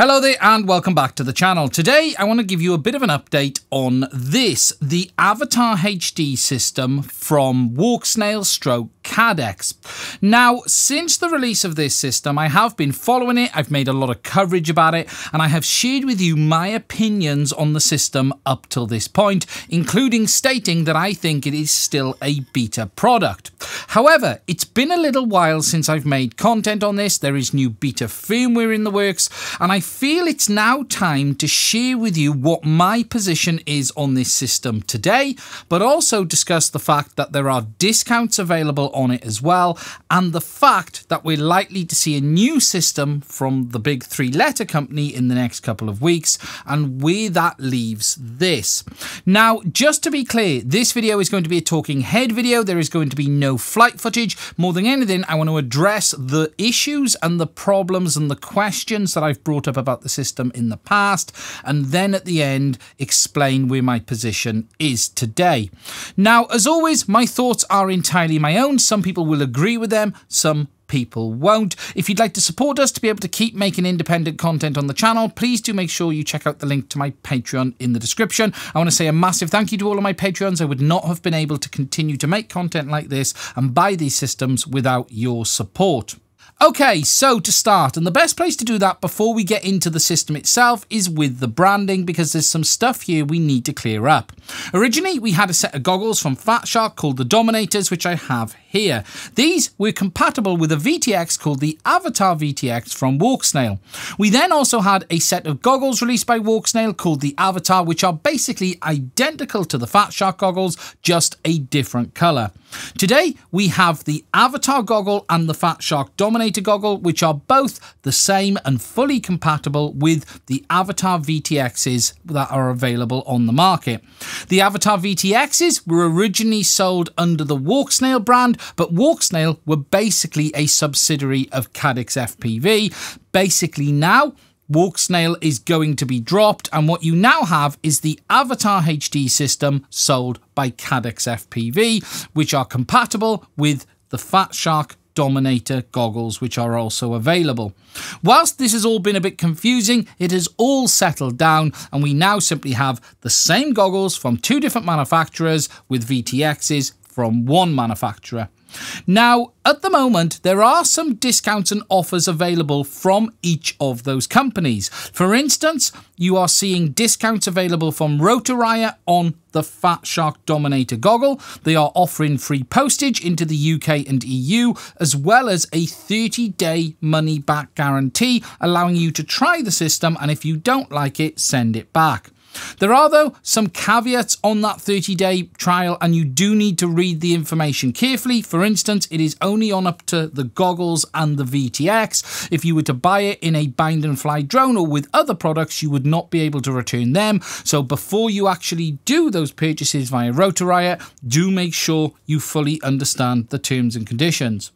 Hello there and welcome back to the channel. Today I want to give you a bit of an update on this, the Avatar HD system from Walksnail stroke Caddx. Now, since the release of this system, I have been following it, I've made a lot of coverage about it, and I have shared with you my opinions on the system up till this point, including stating that I think it is still a beta product. However, it's been a little while since I've made content on this, there is new beta firmware in the works, and I feel it's now time to share with you what my position is on this system today, but also discuss the fact that there are discounts available on it as well, and the fact that we're likely to see a new system from the big three letter company in the next couple of weeks, and where that leaves this. Now, just to be clear, this video is going to be a talking head video. There is going to be no flight footage. More than anything, I want to address the issues and the problems and the questions that I've brought up about the system in the past, and then at the end, explain where my position is today. Now, as always, my thoughts are entirely my own. Some people will agree with them, some people won't. If you'd like to support us to be able to keep making independent content on the channel, please do make sure you check out the link to my Patreon in the description. I want to say a massive thank you to all of my Patreons. I would not have been able to continue to make content like this and buy these systems without your support. Okay, so to start, and the best place to do that before we get into the system itself is with the branding because there's some stuff here we need to clear up. Originally, we had a set of goggles from Fat Shark called the Dominators, which I have here. These were compatible with a VTX called the Avatar VTX from Walksnail. We then also had a set of goggles released by Walksnail called the Avatar, which are basically identical to the Fat Shark goggles, just a different colour. Today, we have the Avatar goggle and the Fat Shark Dominator goggle, which are both the same and fully compatible with the Avatar VTXs that are available on the market. The Avatar VTXs were originally sold under the Walksnail brand, but Walksnail were basically a subsidiary of Caddx FPV. Basically now, Walksnail is going to be dropped, and what you now have is the Avatar HD system sold by Caddx FPV, which are compatible with the Fat Shark Dominator goggles, which are also available. Whilst this has all been a bit confusing, it has all settled down, and we now simply have the same goggles from two different manufacturers with VTXs from one manufacturer. Now, at the moment, there are some discounts and offers available from each of those companies. For instance, you are seeing discounts available from Rotorriot on the Fat Shark Dominator goggle. They are offering free postage into the UK and EU, as well as a 30 day money back guarantee, allowing you to try the system and if you don't like it, send it back. There are, though, some caveats on that 30 day trial, and you do need to read the information carefully. For instance, it is only on up to the goggles and the VTX. If you were to buy it in a bind and fly drone or with other products, you would not be able to return them. So before you actually do those purchases via Rotorriot, do make sure you fully understand the terms and conditions.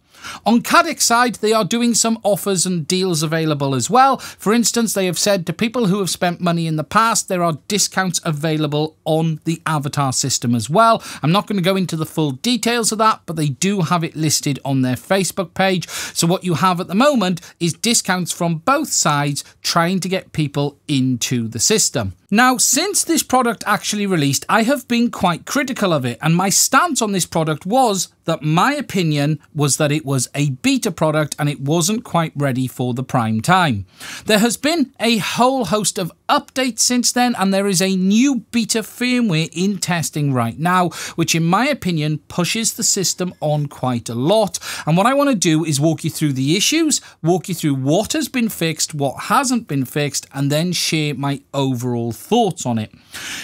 On Caddx side, they are doing some offers and deals available as well. For instance, they have said to people who have spent money in the past, there are discounts available on the Avatar system as well. I'm not going to go into the full details of that, but they do have it listed on their Facebook page. So what you have at the moment is discounts from both sides trying to get people into the system. Now, since this product actually released, I have been quite critical of it, and my stance on this product was that my opinion was that it was a beta product and it wasn't quite ready for the prime time. There has been a whole host of updates since then, and there is a new beta firmware in testing right now, which, in my opinion, pushes the system on quite a lot. And what I want to do is walk you through the issues, walk you through what has been fixed, what hasn't been fixed, and then share my overall thoughts on it.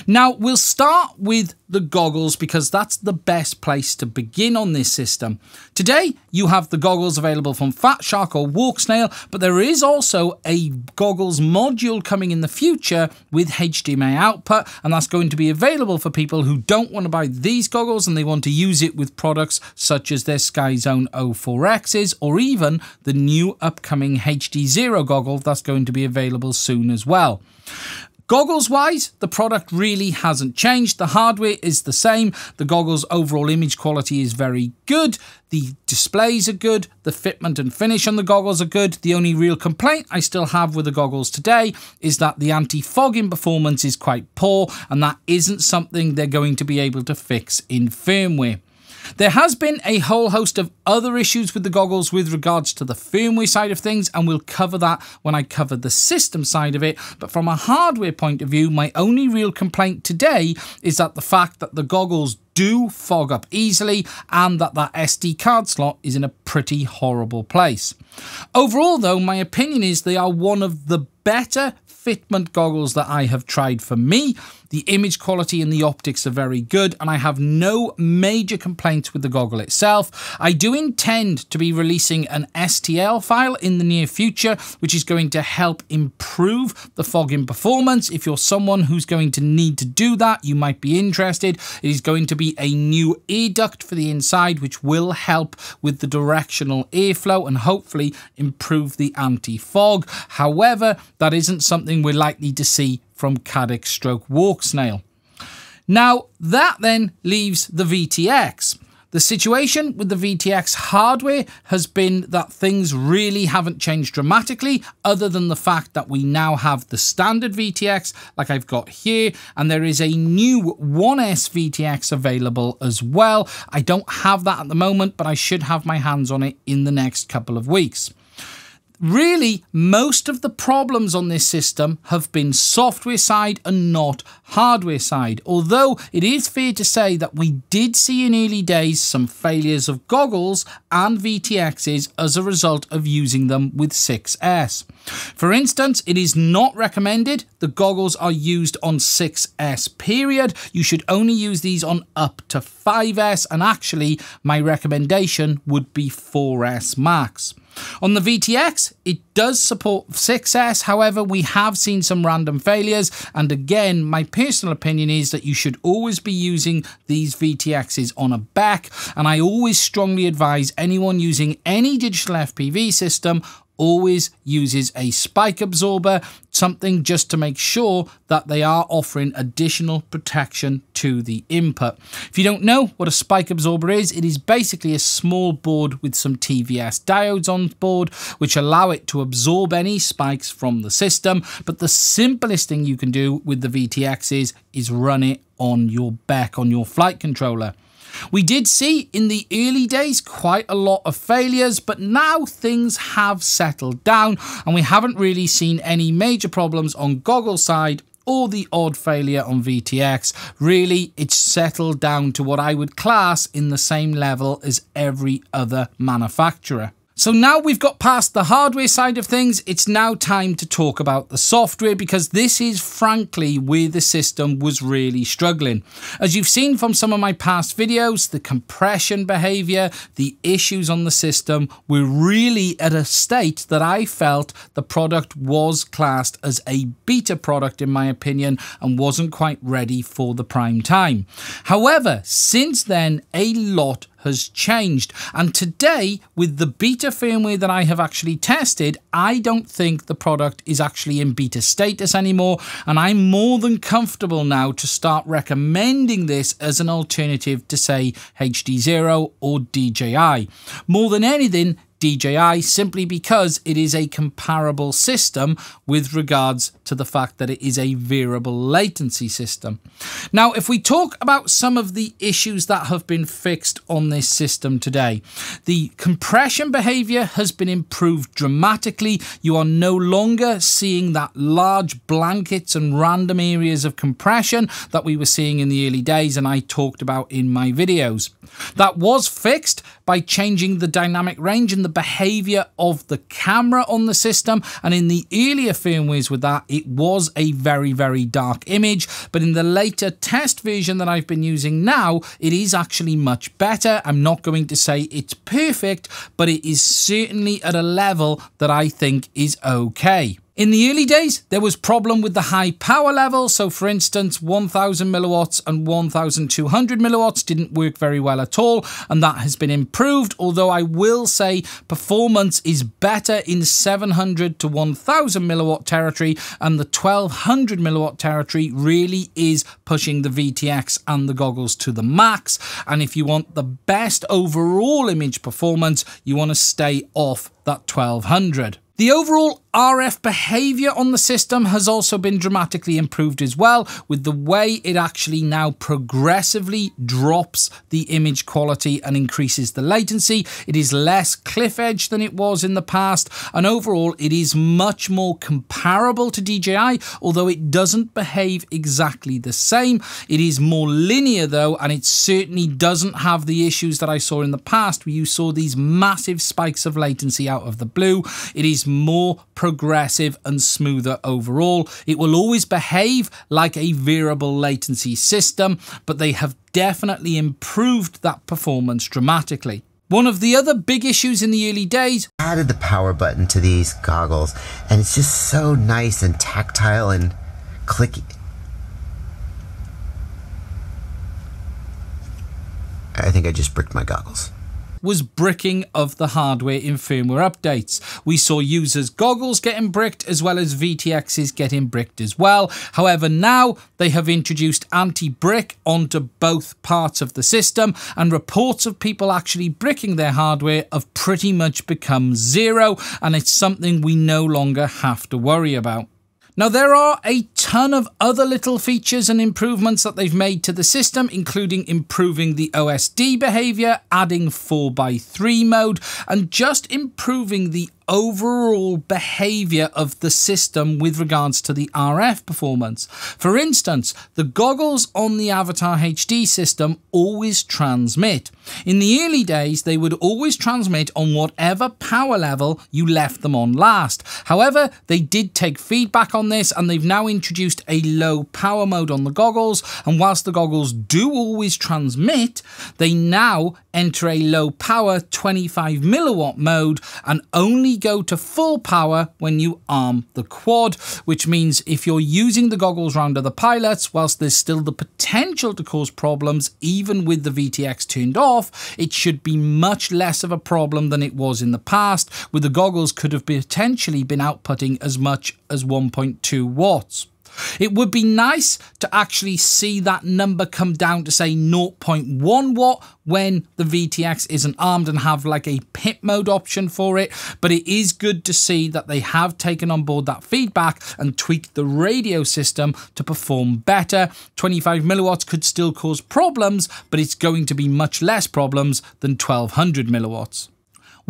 Now, we'll start with the goggles because that's the best place to begin on this system. Today, you have the goggles available from Fat Shark or Walksnail, but there is also a goggles module coming in the future with HDMI output, and that's going to be available for people who don't want to buy these goggles and they want to use it with products such as their Skyzone 04Xs or even the new upcoming HD Zero goggle that's going to be available soon as well. Goggles wise, the product really hasn't changed. The hardware is the same. The goggles overall image quality is very good. The displays are good. The fitment and finish on the goggles are good. The only real complaint I still have with the goggles today is that the anti-fogging performance is quite poor and that isn't something they're going to be able to fix in firmware. There has been a whole host of other issues with the goggles with regards to the firmware side of things, and we'll cover that when I cover the system side of it. But from a hardware point of view, my only real complaint today is that the fact that the goggles do fog up easily and that that SD card slot is in a pretty horrible place. Overall though, my opinion is they are one of the better fitment goggles that I have tried for me. The image quality and the optics are very good, and I have no major complaints with the goggle itself. I do intend to be releasing an STL file in the near future, which is going to help improve the fogging performance. If you're someone who's going to need to do that, you might be interested. It is going to be a new air duct for the inside, which will help with the directional airflow and hopefully improve the anti-fog. However, that isn't something we're likely to see from Caddx stroke Walksnail. Now, that then leaves the VTX. The situation with the VTX hardware has been that things really haven't changed dramatically, other than the fact that we now have the standard VTX, like I've got here, and there is a new 1S VTX available as well. I don't have that at the moment, but I should have my hands on it in the next couple of weeks. Really, most of the problems on this system have been software side and not hardware side, although it is fair to say that we did see in early days some failures of goggles and VTXs as a result of using them with 6S. For instance, it is not recommended the goggles are used on 6S period. You should only use these on up to 5S and actually my recommendation would be 4S max. On the VTX, it does support 6S, however, we have seen some random failures, and again, my personal opinion is that you should always be using these VTXs on a BEC, and I always strongly advise anyone using any digital FPV system always uses a spike absorber, something just to make sure that they are offering additional protection to the input. If you don't know what a spike absorber is, it is basically a small board with some TVS diodes on board, which allow it to absorb any spikes from the system. But the simplest thing you can do with the VTX is, is run it on your BEC, on your flight controller. We did see in the early days quite a lot of failures, but now things have settled down and we haven't really seen any major problems on goggle side or the odd failure on VTX. Really, it's settled down to what I would class in the same level as every other manufacturer. So now we've got past the hardware side of things, it's now time to talk about the software because this is frankly where the system was really struggling. As you've seen from some of my past videos, the compression behavior, the issues on the system were really at a state that I felt the product was classed as a beta product in my opinion and wasn't quite ready for the prime time. However, since then a lot has changed. And today, with the beta firmware that I have actually tested, I don't think the product is actually in beta status anymore. And I'm more than comfortable now to start recommending this as an alternative to, say, HD Zero or DJI. More than anything, DJI simply because it is a comparable system with regards to the fact that it is a variable latency system. Now, if we talk about some of the issues that have been fixed on this system today, the compression behavior has been improved dramatically. You are no longer seeing that large blankets and random areas of compression that we were seeing in the early days and I talked about in my videos. That was fixed by changing the dynamic range and the behavior of the camera on the system. And in the earlier firmwares with that, it was a very, very dark image. But in the later test version that I've been using now, it is actually much better. I'm not going to say it's perfect, but it is certainly at a level that I think is okay. In the early days, there was problem with the high power level. So for instance, 1000 milliwatts and 1200 milliwatts didn't work very well at all. And that has been improved. Although I will say performance is better in 700 to 1000 milliwatt territory. And the 1200 milliwatt territory really is pushing the VTX and the goggles to the max. And if you want the best overall image performance, you want to stay off that 1200. The overall RF behavior on the system has also been dramatically improved as well, with the way it actually now progressively drops the image quality and increases the latency. It is less cliff edge than it was in the past, and overall, it is much more comparable to DJI, although it doesn't behave exactly the same. It is more linear though, and it certainly doesn't have the issues that I saw in the past where you saw these massive spikes of latency out of the blue. It is more progressive and smoother overall. It will always behave like a variable latency system, but they have definitely improved that performance dramatically. One of the other big issues in the early days added the power button to these goggles, and it's just so nice and tactile and clicky. I think I just bricked my goggles was bricking of the hardware in firmware updates. We saw users' goggles getting bricked as well as VTXs getting bricked as well. However, now they have introduced anti-brick onto both parts of the system and reports of people actually bricking their hardware have pretty much become zero and it's something we no longer have to worry about. Now, there are a ton of other little features and improvements that they've made to the system, including improving the OSD behavior, adding 4x3 mode, and just improving the overall behavior of the system with regards to the RF performance. For instance, the goggles on the Avatar HD system always transmit. In the early days, they would always transmit on whatever power level you left them on last. However, they did take feedback on this and they've now introduced a low power mode on the goggles. And whilst the goggles do always transmit, they now enter a low power 25 milliwatt mode and only go to full power when you arm the quad, which means if you're using the goggles round other pilots, whilst there's still the potential to cause problems, even with the VTX turned off, it should be much less of a problem than it was in the past, where the goggles could have potentially been outputting as much as 1.2 watts. It would be nice to actually see that number come down to say 0.1 watt when the VTX isn't armed and have like a pit mode option for it. But it is good to see that they have taken on board that feedback and tweaked the radio system to perform better. 25 milliwatts could still cause problems, but it's going to be much less problems than 1200 milliwatts.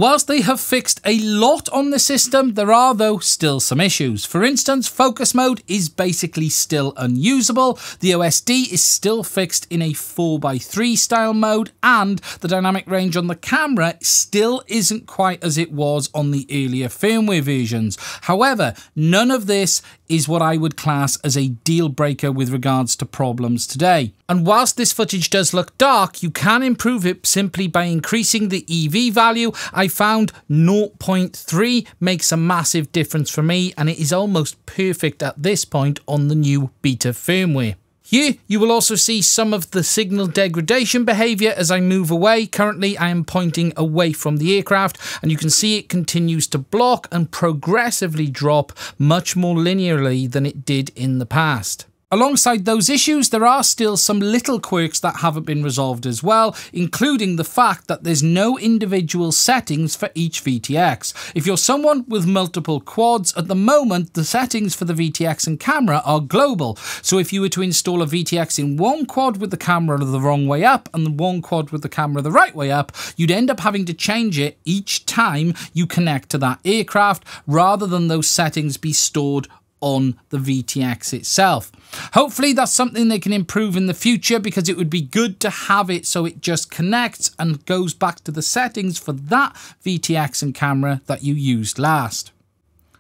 Whilst they have fixed a lot on the system, there are though still some issues. For instance, focus mode is basically still unusable, the OSD is still fixed in a 4x3 style mode, and the dynamic range on the camera still isn't quite as it was on the earlier firmware versions. However, none of this is what I would class as a deal breaker with regards to problems today. And whilst this footage does look dark, you can improve it simply by increasing the EV value. I found 0.3 makes a massive difference for me and it is almost perfect at this point on the new beta firmware. Here, you will also see some of the signal degradation behavior as I move away. Currently, I am pointing away from the aircraft, and you can see it continues to block and progressively drop much more linearly than it did in the past. Alongside those issues, there are still some little quirks that haven't been resolved as well, including the fact that there's no individual settings for each VTX. If you're someone with multiple quads, at the moment, the settings for the VTX and camera are global. So if you were to install a VTX in one quad with the camera the wrong way up and one quad with the camera the right way up, you'd end up having to change it each time you connect to that aircraft, rather than those settings be stored on the VTX itself. Hopefully that's something they can improve in the future because it would be good to have it so it just connects and goes back to the settings for that VTX and camera that you used last.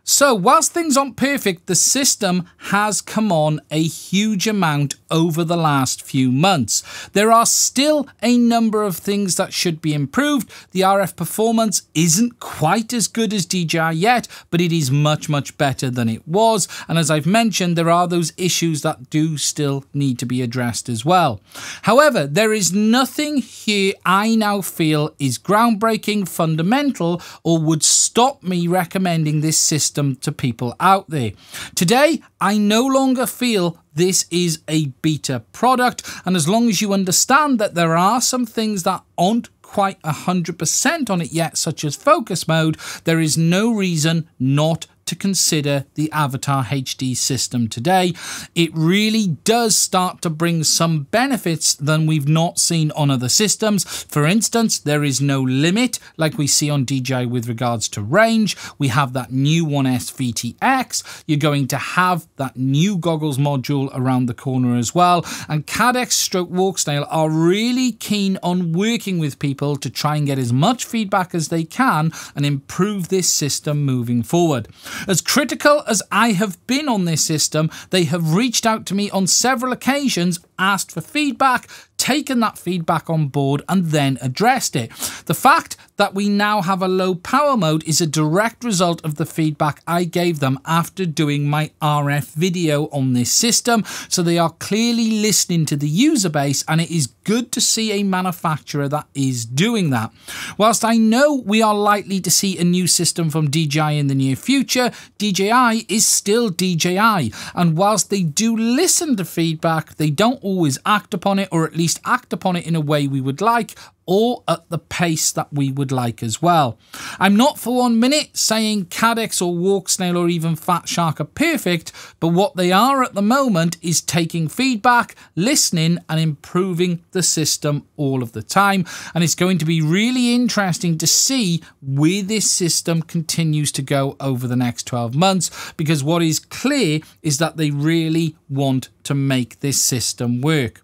So whilst things aren't perfect, the system has come on a huge amount over the last few months. There are still a number of things that should be improved. The RF performance isn't quite as good as DJI yet, but it is much, much better than it was. And as I've mentioned, there are those issues that do still need to be addressed as well. However, there is nothing here I now feel is groundbreaking, fundamental, or would stop me recommending this system to people out there. Today, I no longer feel this is a beta product, and as long as you understand that there are some things that aren't quite 100% on it yet, such as focus mode, there is no reason not to consider the Avatar HD system today. It really does start to bring some benefits than we've not seen on other systems. For instance, there is no limit like we see on DJI with regards to range. We have that new 1S VTX. You're going to have that new goggles module around the corner as well. And Caddx stroke Walksnail are really keen on working with people to try and get as much feedback as they can and improve this system moving forward. As critical as I have been on this system, they have reached out to me on several occasions, asked for feedback, taken that feedback on board and then addressed it. The fact that we now have a low power mode is a direct result of the feedback I gave them after doing my RF video on this system. So they are clearly listening to the user base and it is good to see a manufacturer that is doing that. Whilst I know we are likely to see a new system from DJI in the near future, DJI is still DJI. And whilst they do listen to feedback, they don't always act upon it or at least least act upon it in a way we would like or at the pace that we would like as well. I'm not for one minute saying Caddx or Walksnail or even Fat Shark are perfect, but what they are at the moment is taking feedback, listening and improving the system all of the time. And it's going to be really interesting to see where this system continues to go over the next 12 months, because what is clear is that they really want to make this system work.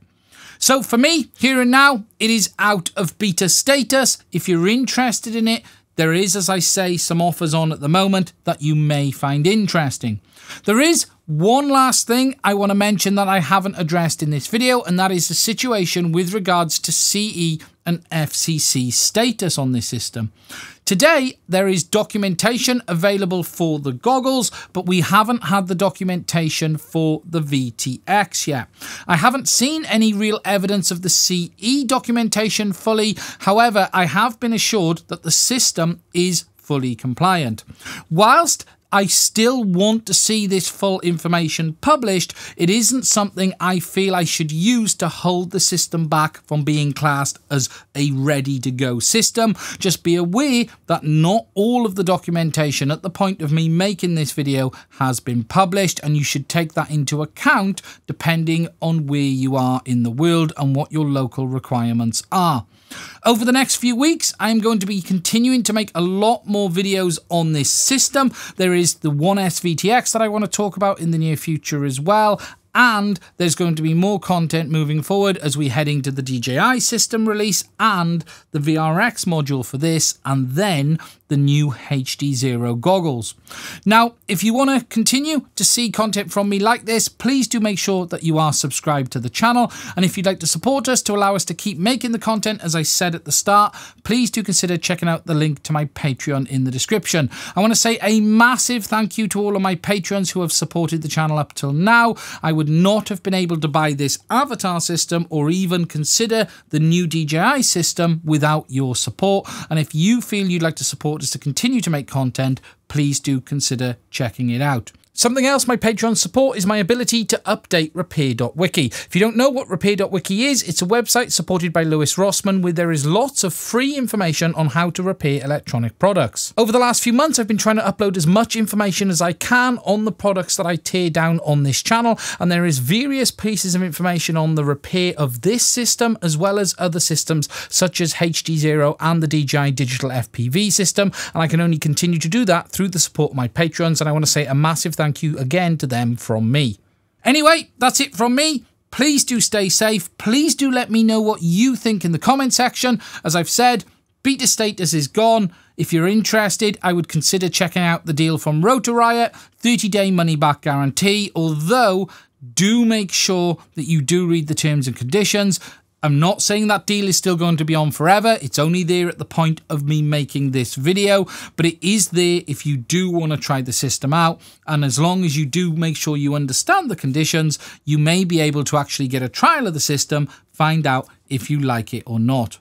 So for me, here and now, it is out of beta status. If you're interested in it, there is, as I say, some offers on at the moment that you may find interesting. There is one last thing I want to mention that I haven't addressed in this video, and that is the situation with regards to CE and FCC status on this system. Today, there is documentation available for the goggles, but we haven't had the documentation for the VTX yet. I haven't seen any real evidence of the CE documentation fully. However, I have been assured that the system is fully compliant. Whilst I still want to see this full information published. It isn't something I feel I should use to hold the system back from being classed as a ready to go system. Just be aware that not all of the documentation at the point of me making this video has been published and you should take that into account depending on where you are in the world and what your local requirements are. Over the next few weeks, I'm going to be continuing to make a lot more videos on this system. There is the 1S VTX that I want to talk about in the near future as well, and there's going to be more content moving forward as we head into the DJI system release and the VRX module for this, and then the new HD Zero goggles. Now, if you want to continue to see content from me like this, please do make sure that you are subscribed to the channel. And if you'd like to support us to allow us to keep making the content, as I said at the start, please do consider checking out the link to my Patreon in the description. I want to say a massive thank you to all of my patrons who have supported the channel up till now. I would not have been able to buy this avatar system or even consider the new DJI system without your support. And if you feel you'd like to support us to continue to make content, please do consider checking it out. Something else my Patreon support is my ability to update repair.wiki. If you don't know what repair.wiki is, it's a website supported by Louis Rossmann where there is lots of free information on how to repair electronic products. Over the last few months, I've been trying to upload as much information as I can on the products that I tear down on this channel, and there is various pieces of information on the repair of this system as well as other systems such as HD Zero and the DJI Digital FPV system, and I can only continue to do that through the support of my patrons, and I want to say a massive thank thank you again to them from me. Anyway, that's it from me. Please do stay safe. Please do let me know what you think in the comment section. As I've said, beta status is gone. If you're interested, I would consider checking out the deal from Rotor Riot, 30 day money back guarantee, although do make sure that you do read the terms and conditions. I'm not saying that deal is still going to be on forever. It's only there at the point of me making this video, but it is there if you do want to try the system out. And as long as you do make sure you understand the conditions, you may be able to actually get a trial of the system, find out if you like it or not.